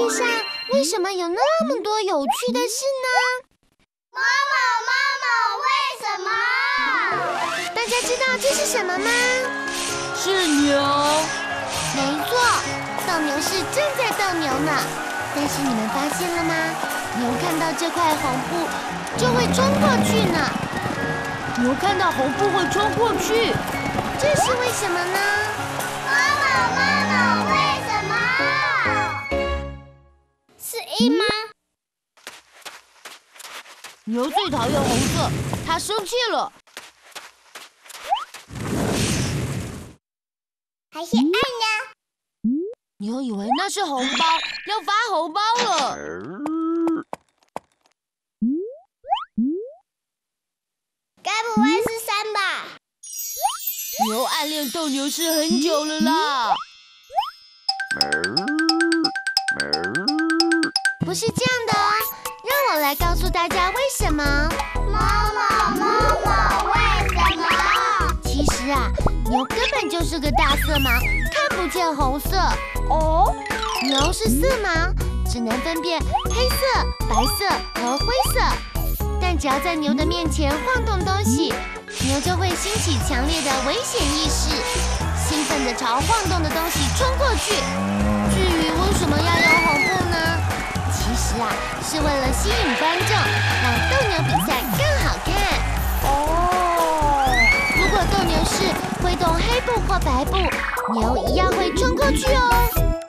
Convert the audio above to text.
界上为什么有那么多有趣的事呢？妈妈，妈妈，为什么？大家知道这是什么吗？是牛。没错，斗牛士正在斗牛呢。但是你们发现了吗？牛看到这块红布就会冲过去呢。牛看到红布会冲过去，这是为什么呢？是吗？牛最讨厌红色，它生气了。还是爱呢？牛以为那是红包，要发红包了。该不会是三吧？牛暗恋斗牛士很久了啦。不是这样的哦，让我来告诉大家为什么。妈妈，妈妈，为什么？其实啊，牛根本就是个大色盲，看不见红色。哦，牛是色盲，只能分辨黑色、白色和灰色。但只要在牛的面前晃动东西，牛就会兴起强烈的危险意识，兴奋地朝晃动的东西冲过去。至于为吸引观众，让斗牛比赛更好看。哦，如果斗牛士挥动黑布或白布，牛一样会冲过去哦。